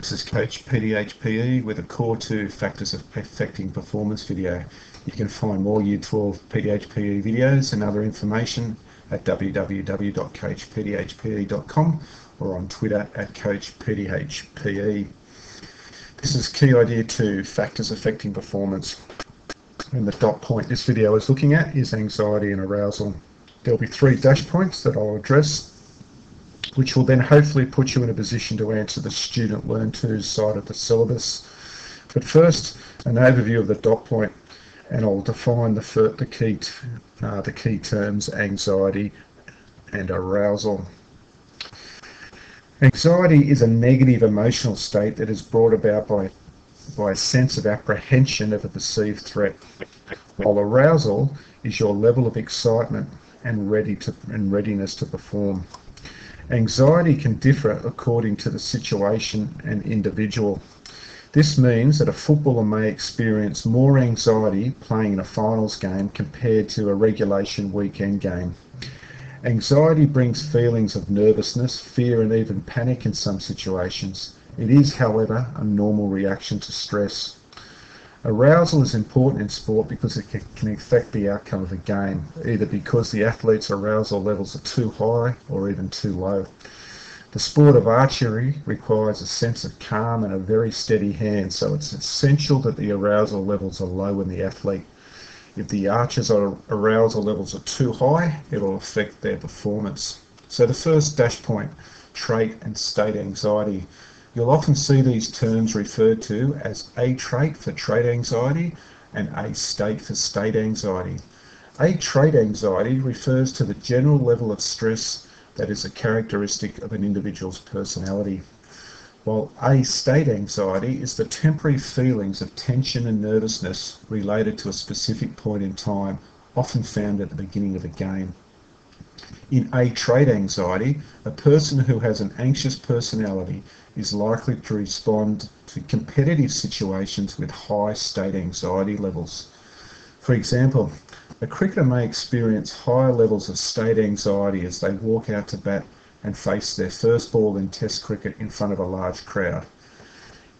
This is Coach PDHPE with a Core 2 Factors of Affecting Performance video. You can find more Year 12 PDHPE videos and other information at www.coachpdhpe.com or on Twitter at CoachPDHPE. This is key idea 2, Factors Affecting Performance. And the dot point this video is looking at is anxiety and arousal. There'll be three dash points that I'll address which will then hopefully put you in a position to answer the student learn to side of the syllabus. But first, an overview of the dot point, and I'll define the, the, key, uh, the key terms anxiety and arousal. Anxiety is a negative emotional state that is brought about by, by a sense of apprehension of a perceived threat, while arousal is your level of excitement and ready to and readiness to perform. Anxiety can differ according to the situation and individual. This means that a footballer may experience more anxiety playing in a finals game compared to a regulation weekend game. Anxiety brings feelings of nervousness, fear, and even panic in some situations. It is, however, a normal reaction to stress. Arousal is important in sport because it can affect the outcome of a game, either because the athlete's arousal levels are too high or even too low. The sport of archery requires a sense of calm and a very steady hand, so it's essential that the arousal levels are low in the athlete. If the archer's arousal levels are too high, it will affect their performance. So the first dash point, trait and state anxiety. You'll often see these terms referred to as A trait for trait anxiety and A state for state anxiety. A trait anxiety refers to the general level of stress that is a characteristic of an individual's personality, while A state anxiety is the temporary feelings of tension and nervousness related to a specific point in time, often found at the beginning of a game. In A trait anxiety, a person who has an anxious personality is likely to respond to competitive situations with high state anxiety levels. For example, a cricketer may experience higher levels of state anxiety as they walk out to bat and face their first ball in Test cricket in front of a large crowd.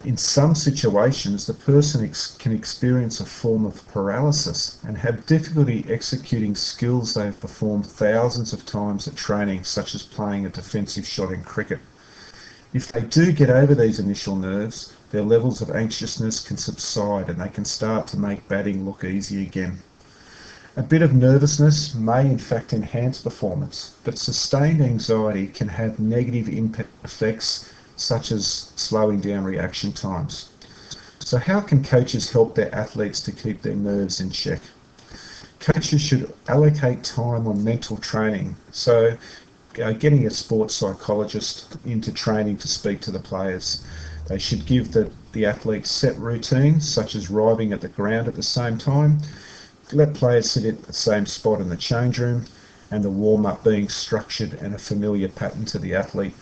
In some situations, the person ex can experience a form of paralysis and have difficulty executing skills they have performed thousands of times at training, such as playing a defensive shot in cricket. If they do get over these initial nerves, their levels of anxiousness can subside and they can start to make batting look easy again. A bit of nervousness may in fact enhance performance, but sustained anxiety can have negative impact effects such as slowing down reaction times. So how can coaches help their athletes to keep their nerves in check? Coaches should allocate time on mental training. So uh, getting a sports psychologist into training to speak to the players. They should give the, the athletes set routines, such as arriving at the ground at the same time, let players sit at the same spot in the change room, and the warm up being structured and a familiar pattern to the athlete.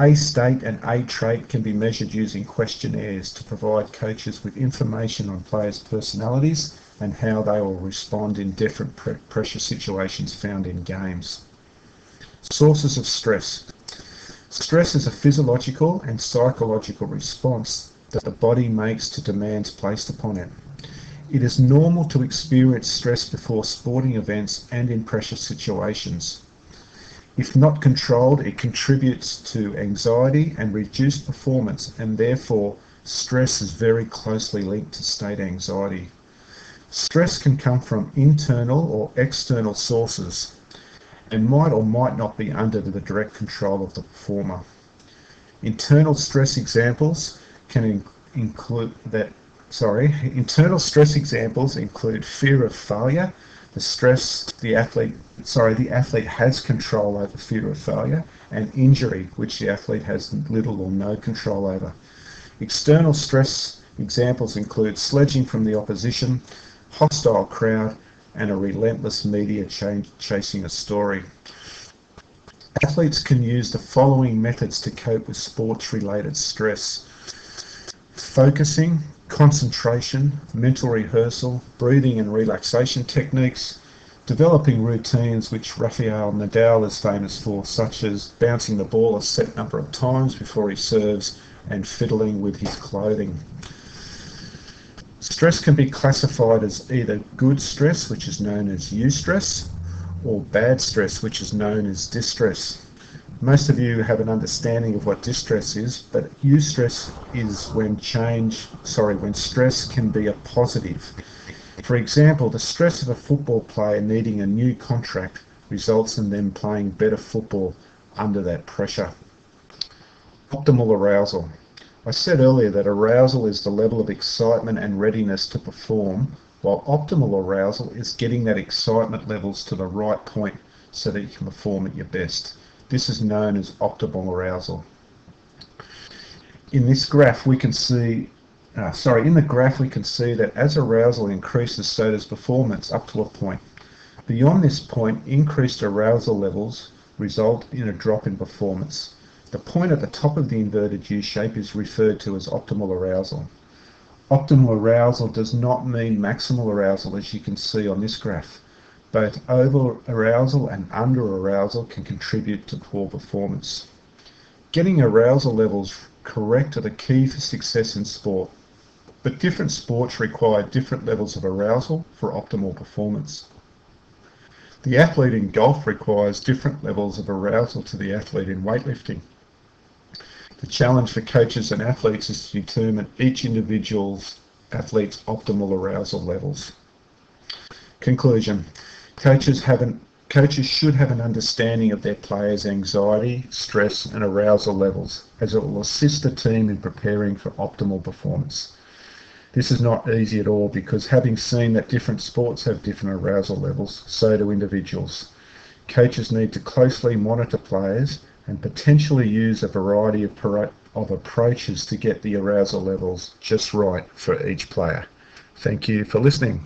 A state and A trait can be measured using questionnaires to provide coaches with information on players' personalities and how they will respond in different pre pressure situations found in games. Sources of stress. Stress is a physiological and psychological response that the body makes to demands placed upon it. It is normal to experience stress before sporting events and in pressure situations. If not controlled, it contributes to anxiety and reduced performance, and therefore, stress is very closely linked to state anxiety. Stress can come from internal or external sources and might or might not be under the direct control of the performer. Internal stress examples can in include that sorry, internal stress examples include fear of failure, the stress the athlete sorry the athlete has control over fear of failure and injury which the athlete has little or no control over. External stress examples include sledging from the opposition hostile crowd and a relentless media ch- chasing a story. Athletes can use the following methods to cope with sports related stress. Focusing concentration, mental rehearsal, breathing and relaxation techniques, developing routines which Rafael Nadal is famous for, such as bouncing the ball a set number of times before he serves and fiddling with his clothing. Stress can be classified as either good stress, which is known as eustress, or bad stress, which is known as distress. Most of you have an understanding of what distress is, but eustress is when change, sorry, when stress can be a positive. For example, the stress of a football player needing a new contract results in them playing better football under that pressure. Optimal arousal. I said earlier that arousal is the level of excitement and readiness to perform, while optimal arousal is getting that excitement levels to the right point so that you can perform at your best. This is known as optimal arousal. In this graph we can see, uh, sorry, in the graph we can see that as arousal increases so does performance up to a point. Beyond this point, increased arousal levels result in a drop in performance. The point at the top of the inverted U shape is referred to as optimal arousal. Optimal arousal does not mean maximal arousal as you can see on this graph. Both over arousal and under arousal can contribute to poor performance. Getting arousal levels correct are the key for success in sport, but different sports require different levels of arousal for optimal performance. The athlete in golf requires different levels of arousal to the athlete in weightlifting. The challenge for coaches and athletes is to determine each individual's athlete's optimal arousal levels. Conclusion. Coaches have an, coaches should have an understanding of their players' anxiety, stress and arousal levels as it will assist the team in preparing for optimal performance. This is not easy at all because having seen that different sports have different arousal levels, so do individuals. Coaches need to closely monitor players and potentially use a variety of, of approaches to get the arousal levels just right for each player. Thank you for listening.